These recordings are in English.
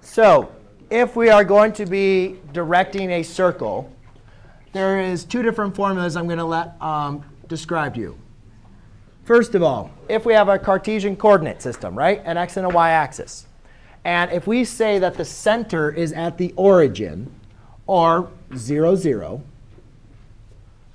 So if we are going to be directing a circle, there is two different formulas I'm going to let um, describe to you. First of all, if we have a Cartesian coordinate system, right, an x and a y axis, and if we say that the center is at the origin, or 0, 0,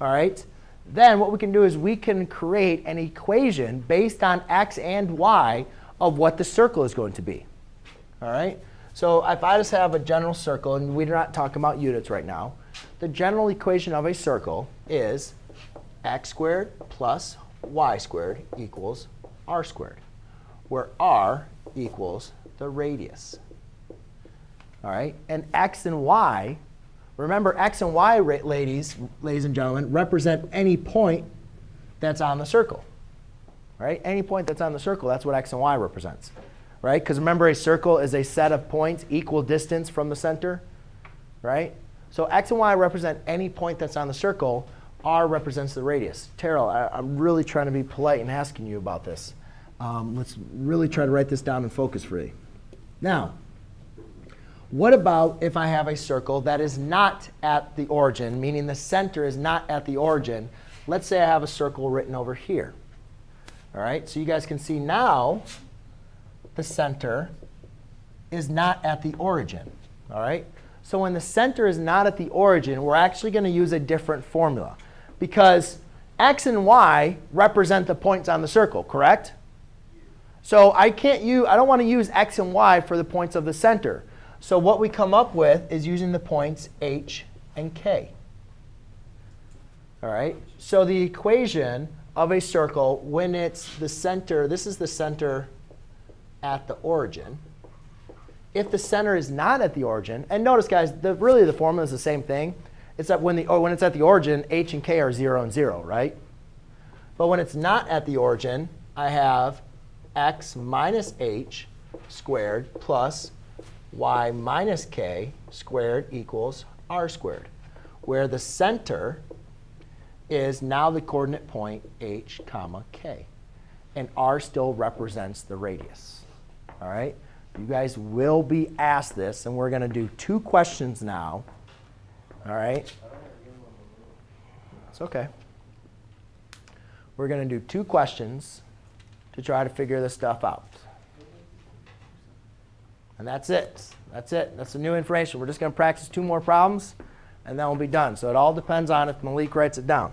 all right, then what we can do is we can create an equation based on x and y of what the circle is going to be. All right? So if I just have a general circle, and we're not talking about units right now, the general equation of a circle is x squared plus y squared equals r squared, where r equals the radius. All right? And x and y, remember x and y, ladies, ladies and gentlemen, represent any point that's on the circle. All right, Any point that's on the circle, that's what x and y represents. Right? Because remember, a circle is a set of points equal distance from the center. Right? So x and y represent any point that's on the circle. R represents the radius. Terrell, I, am really trying to be polite and asking you about this. Um, let's really try to write this down and focus for you. Now, what about if I have a circle that is not at the origin, meaning the center is not at the origin? Let's say I have a circle written over here. All right, so you guys can see now the center is not at the origin. All right, so when the center is not at the origin, we're actually going to use a different formula because x and y represent the points on the circle, correct? So I can't use, I don't want to use x and y for the points of the center. So what we come up with is using the points h and k. All right. So the equation of a circle when it's the center, this is the center at the origin. If the center is not at the origin, and notice, guys, the, really the formula is the same thing. It's that when, the, or when it's at the origin, h and k are 0 and 0, right? But when it's not at the origin, I have x minus h squared plus y minus k squared equals r squared, where the center is now the coordinate point h comma k. And r still represents the radius. All right? You guys will be asked this, and we're going to do two questions now. All right? It's OK. We're going to do two questions to try to figure this stuff out. And that's it. That's it. That's the new information. We're just going to practice two more problems, and then we'll be done. So it all depends on if Malik writes it down.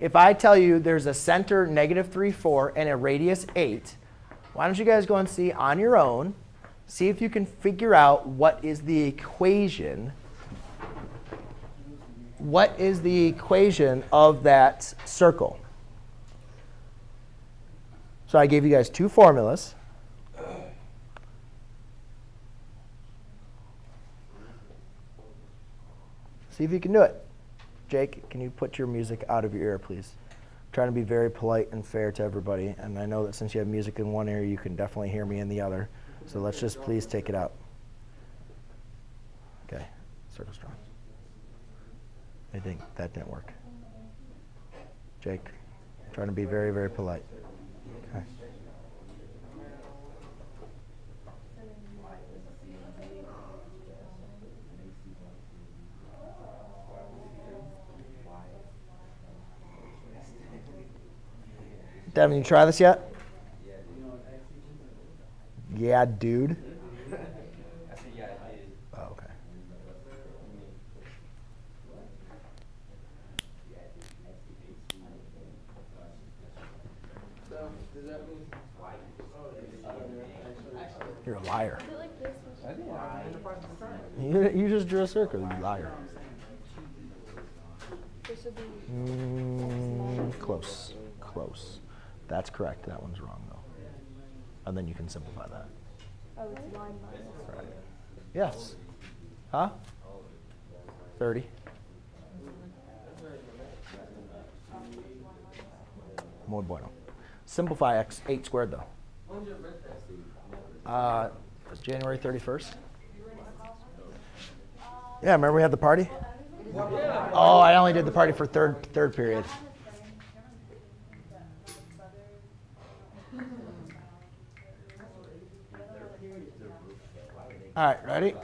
if I tell you there's a center negative 3, 4 and a radius 8, why don't you guys go and see on your own, see if you can figure out what is the equation what is the equation of that circle? So I gave you guys two formulas. See if you can do it. Jake, can you put your music out of your ear, please? I'm trying to be very polite and fair to everybody. And I know that since you have music in one ear, you can definitely hear me in the other. So let's just please take it out. Okay, circle strong. It didn't, that didn't work. Jake, trying to be very, very polite. Okay. Devin, you try this yet? Yeah, dude. Oh, okay. You're a liar. You, you just drew a circle, you liar. Mm, close, close. That's correct. That one's wrong though. And then you can simplify that. oh, it's line minus. Right. Yes. Huh? 30. Muy bueno. Simplify x 8 squared though. Uh, it's January 31st. Yeah, remember we had the party? Oh, I only did the party for third third period. All right, ready?